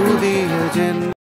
പുതിയ ജന്മ